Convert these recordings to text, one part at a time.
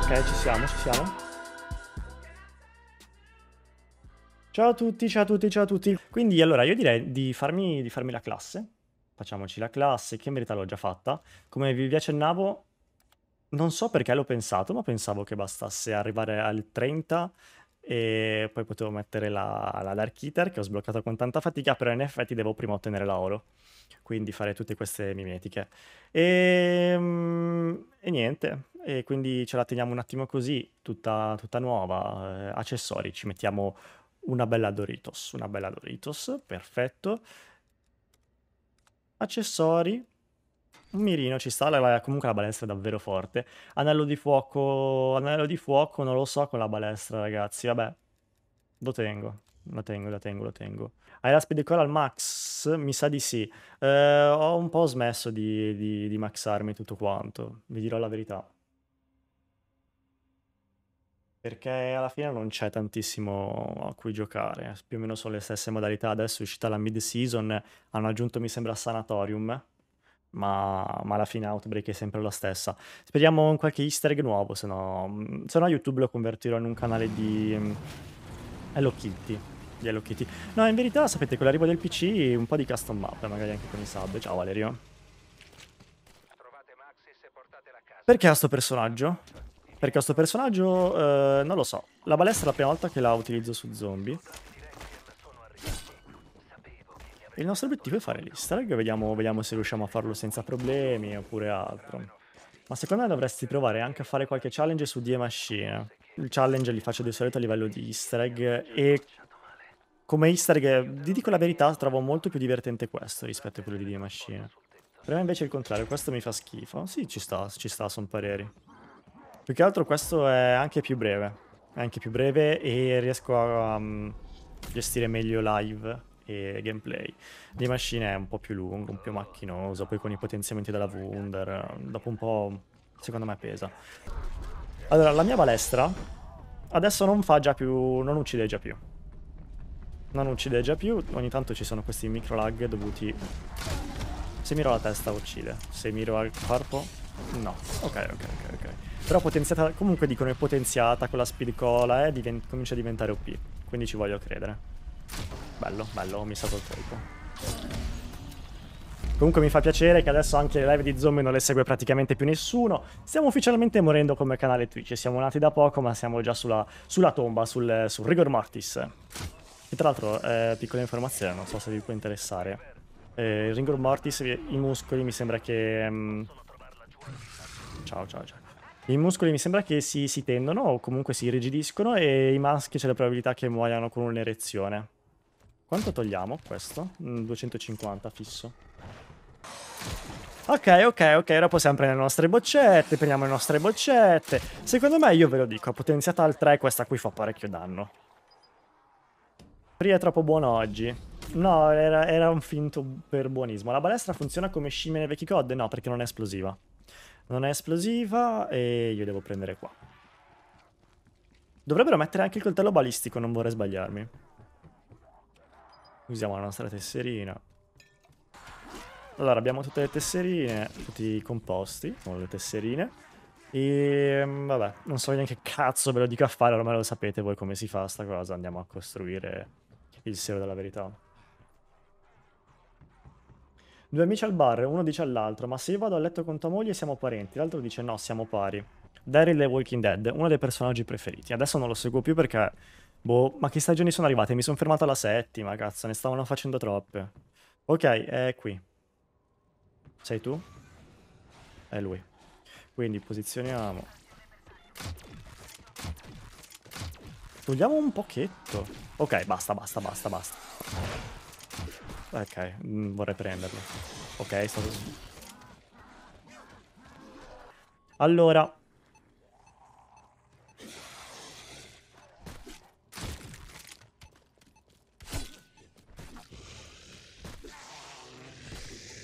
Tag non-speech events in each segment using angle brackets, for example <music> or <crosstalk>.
Ok, ci siamo, ci siamo. Ciao a tutti, ciao a tutti, ciao a tutti. Quindi allora io direi di farmi, di farmi la classe. Facciamoci la classe, che in verità l'ho già fatta. Come vi accennavo, non so perché l'ho pensato, ma pensavo che bastasse arrivare al 30 e poi potevo mettere la, la Dark Eater che ho sbloccato con tanta fatica, però in effetti devo prima ottenere la oro, quindi fare tutte queste mimetiche. E, mm, e niente, e quindi ce la teniamo un attimo così, tutta, tutta nuova, eh, accessori, ci mettiamo una bella Doritos, una bella Doritos, perfetto. Accessori, un mirino ci sta, la- comunque la balestra è davvero forte. Anello di fuoco, anello di fuoco, non lo so con la balestra, ragazzi. Vabbè, lo tengo, lo tengo, lo tengo, lo tengo. Hai la speed call al max? Mi sa di sì. Eh, ho un po' smesso di, di, di maxarmi tutto quanto, vi dirò la verità. Perché alla fine non c'è tantissimo a cui giocare, più o meno sono le stesse modalità. Adesso è uscita la mid-season, hanno aggiunto mi sembra Sanatorium, ma, ma alla fine Outbreak è sempre la stessa. Speriamo in qualche easter egg nuovo, se no, se no YouTube lo convertirò in un canale di mm, Hello Kitty. Di Hello Kitty. No, in verità, sapete, con l'arrivo del PC un po' di custom map, magari anche con i sub. Ciao Valerio. Perché ha sto personaggio? Perché ho sto personaggio, eh, non lo so. La balestra è la prima volta che la utilizzo su zombie. Il nostro obiettivo è fare l'easter vediamo, vediamo se riusciamo a farlo senza problemi oppure altro. Ma secondo me dovresti provare anche a fare qualche challenge su Die Machine. Il challenge li faccio di solito a livello di easter egg e come easter egg, vi dico la verità, trovo molto più divertente questo rispetto a quello di Die Machine. Per me invece è il contrario, questo mi fa schifo. Sì, ci sta, ci sta, sono pareri. Più che altro questo è anche più breve. È anche più breve e riesco a um, gestire meglio live e gameplay. Di Machine è un po' più lungo, un po' più macchinoso, poi con i potenziamenti della Wunder, dopo un po' secondo me pesa. Allora, la mia balestra adesso non fa già più, non uccide già più. Non uccide già più, ogni tanto ci sono questi micro lag dovuti... Se miro la testa uccide, se miro al corpo no. Ok, ok, ok, ok. Però potenziata, comunque dicono è potenziata con la speed cola eh, comincia a diventare OP, quindi ci voglio credere. Bello, bello, mi sa col colpo. Comunque mi fa piacere che adesso anche le live di zombie non le segue praticamente più nessuno. Stiamo ufficialmente morendo come canale Twitch. Siamo nati da poco, ma siamo già sulla, sulla tomba, sul, sul rigor mortis. E tra l'altro, eh, piccola informazione, non so se vi può interessare. Eh, il rigor mortis, i muscoli mi sembra che... Um... Ciao, ciao, ciao. I muscoli mi sembra che si, si tendono o comunque si irrigidiscono e i maschi c'è la probabilità che muoiano con un'erezione. Quanto togliamo questo? 250 mm, fisso. Ok, ok, ok, ora possiamo prendere le nostre boccette, prendiamo le nostre boccette. Secondo me, io ve lo dico, potenziata al 3 questa qui fa parecchio danno. Pri è troppo buono oggi. No, era, era un finto per buonismo. La balestra funziona come scimmia nei vecchi COD? No, perché non è esplosiva. Non è esplosiva e io devo prendere qua. Dovrebbero mettere anche il coltello balistico, non vorrei sbagliarmi. Usiamo la nostra tesserina. Allora, abbiamo tutte le tesserine, tutti i composti, con le tesserine. E mm, vabbè, non so neanche che cazzo ve lo dico a fare, ormai lo sapete voi come si fa sta cosa. Andiamo a costruire il siero della verità. Due amici al bar, uno dice all'altro, ma se io vado a letto con tua moglie siamo parenti, l'altro dice no, siamo pari. Daryl The Walking Dead, uno dei personaggi preferiti. Adesso non lo seguo più perché... Boh, ma che stagioni sono arrivate? Mi sono fermato alla settima, cazzo, ne stavano facendo troppe. Ok, è qui. Sei tu? È lui. Quindi posizioniamo. Togliamo un pochetto. Ok, basta, basta, basta, basta. Ok, mm, vorrei prenderlo. Ok, è stato... Allora...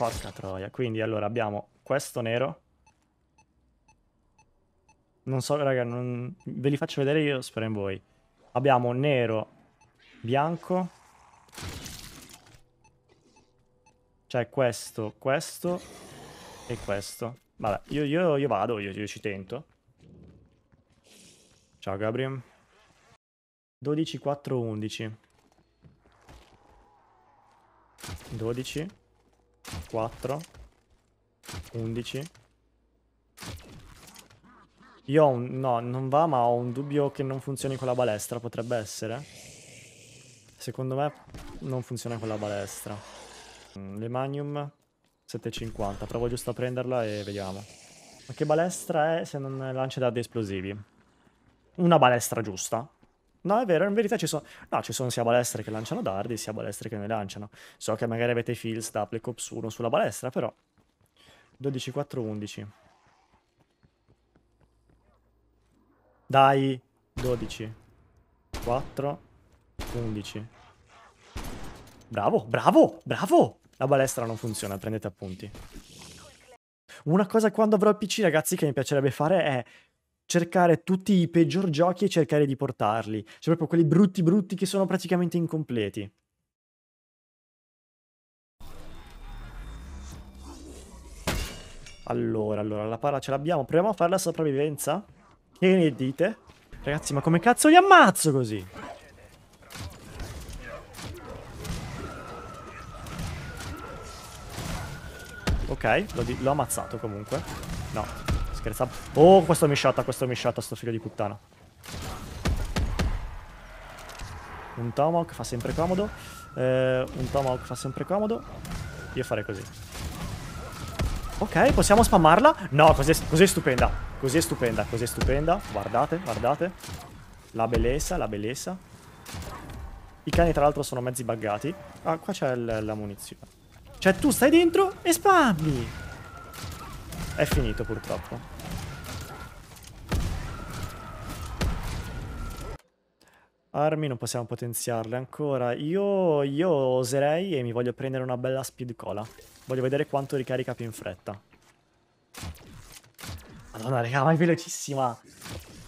Porca troia. Quindi, allora, abbiamo questo nero. Non so, raga, non... ve li faccio vedere io, spero in voi. Abbiamo nero, bianco Cioè questo, questo e questo. Vabbè, io, io, io vado, io, io ci tento. Ciao Gabriel. 12, 4, 11. 12, 4, 11. Io ho un... No, non va, ma ho un dubbio che non funzioni con la balestra, potrebbe essere. Secondo me non funziona con la balestra. Mm, Lemanium 750, provo giusto a prenderla e vediamo. Ma che balestra è se non lancia dardi esplosivi? Una balestra giusta. No, è vero, in verità ci sono... No, ci sono sia balestre che lanciano dardi, sia balestre che ne lanciano. So che magari avete fills da Black Ops 1 sulla balestra, però... 12, 4, 11. Dai, 12, 4, 11. Bravo, bravo, bravo! La balestra non funziona, prendete appunti. Una cosa quando avrò il PC, ragazzi, che mi piacerebbe fare è cercare tutti i peggior giochi e cercare di portarli. Cioè proprio quelli brutti brutti che sono praticamente incompleti. Allora, allora, la palla ce l'abbiamo. Proviamo a fare la sopravvivenza? Che ne dite? Ragazzi, ma come cazzo li ammazzo così? Ok, l'ho ammazzato comunque. No, scherzavo. Oh, questo mi shatta, questo mi shatta, sto figlio di puttana. Un tomahawk fa sempre comodo. Eh, un tomahawk fa sempre comodo. Io farei così. Ok, possiamo spammarla? No, così, così è stupenda. Così è stupenda, così è stupenda. Guardate, guardate. La bellezza, la bellezza. I cani tra l'altro sono mezzi buggati. Ah, qua c'è la munizione. Cioè tu stai dentro e spammi. È finito purtroppo. Armi non possiamo potenziarle ancora. Io, io oserei e mi voglio prendere una bella speed cola. Voglio vedere quanto ricarica più in fretta. Madonna, raga, ma è velocissima.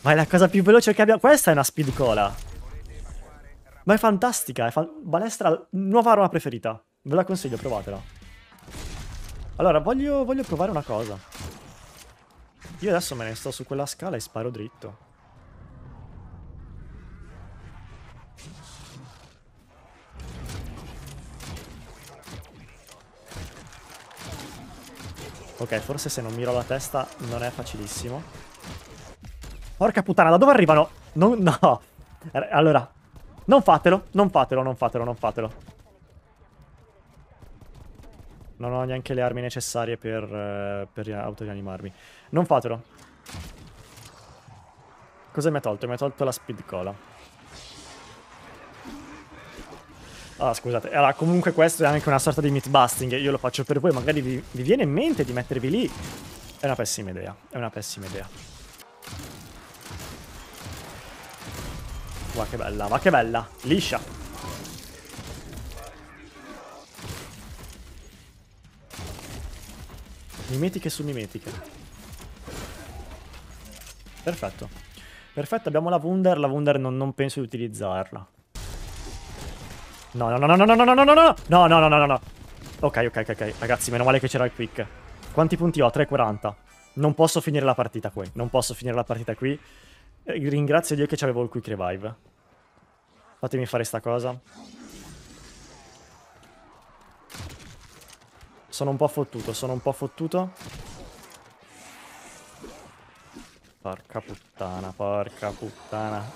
Ma è la cosa più veloce che abbiamo. Questa è una speed cola. Ma è fantastica. È fa... Balestra, nuova arma preferita. Ve la consiglio, provatela. Allora, voglio, voglio provare una cosa. Io adesso me ne sto su quella scala e sparo dritto. Ok, forse se non miro la testa non è facilissimo. Porca puttana, da dove arrivano? Non, <laughs> no. Allora, non fatelo, non fatelo, non fatelo, non fatelo. Non ho neanche le armi necessarie per, uh, per autorianimarmi. Non fatelo. Cosa mi ha tolto? Mi ha tolto la speed cola. Ah, scusate. Allora, comunque questo è anche una sorta di meat busting. Io lo faccio per voi. Magari vi, vi viene in mente di mettervi lì. È una pessima idea. È una pessima idea. Va che bella, va che bella. Liscia. Mimetiche su mimetiche. Perfetto. Perfetto, abbiamo la Wunder. La Wunder non, non penso di utilizzarla. No, no, no, no, no, no, no, no, no, no, no, no, no, no, no. Ok, ok, ok, ragazzi, meno male che c'era il quick. Quanti punti ho? 3,40. Non posso finire la partita qui. Non posso finire la partita qui. Ringrazio Dio che c'avevo il quick revive. Fatemi fare sta cosa. Sono un po' fottuto, sono un po' fottuto. Porca puttana, porca puttana.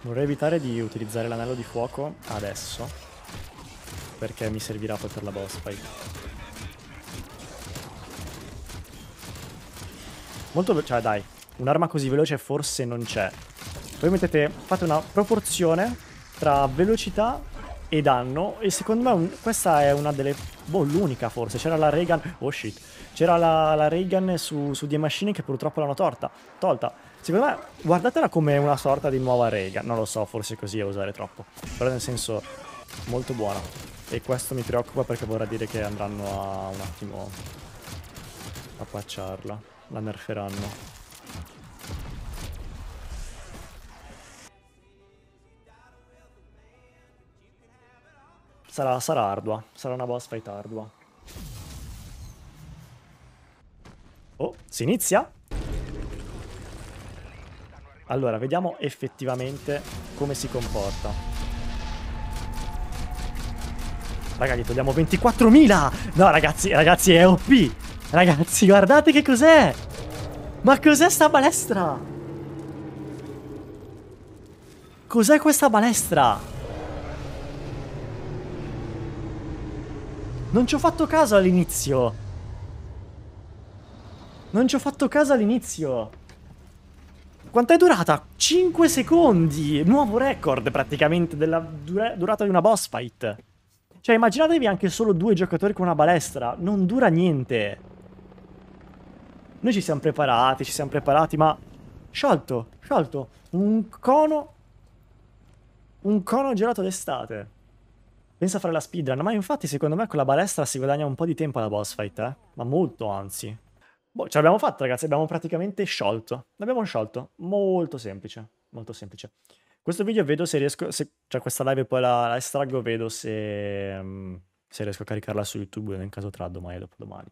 Vorrei evitare di utilizzare l'anello di fuoco adesso, perché mi servirà poi per la boss fight. Molto veloce, cioè dai, un'arma così veloce forse non c'è. Voi mettete, fate una proporzione tra velocità e danno e secondo me un, questa è una delle, boh l'unica forse, c'era la Reagan, oh shit, c'era la, la Reagan su, su The Machine che purtroppo l'hanno torta, tolta. Secondo me, guardatela come una sorta di nuova Reagan. Non lo so, forse così a usare troppo. Però nel senso, molto buona. E questo mi preoccupa perché vorrà dire che andranno a un attimo a pacciarla. La nerferanno. Sarà, sarà ardua, sarà una boss fight ardua. Oh, si inizia? Allora, vediamo effettivamente come si comporta. Raga, gli togliamo 24.000! No, ragazzi, ragazzi, è OP! Ragazzi, guardate che cos'è! Ma cos'è sta balestra? Cos'è questa balestra? Non ci ho fatto caso all'inizio. Non ci ho fatto caso all'inizio. Quanto è durata? 5 secondi! Nuovo record praticamente della dura durata di una boss fight. Cioè immaginatevi anche solo due giocatori con una balestra. Non dura niente. Noi ci siamo preparati, ci siamo preparati, ma... Sciolto, sciolto. Un cono... Un cono gelato d'estate. Pensa a fare la speedrun, ma infatti secondo me con la balestra si guadagna un po' di tempo alla boss fight, eh? Ma molto anzi. Boh, ce l'abbiamo fatta ragazzi, abbiamo praticamente sciolto. L'abbiamo sciolto. Molto semplice, molto semplice. Questo video vedo se riesco, se, cioè questa live poi la, la estraggo, vedo se, um, se riesco a caricarla su YouTube in caso tra domani e dopodomani.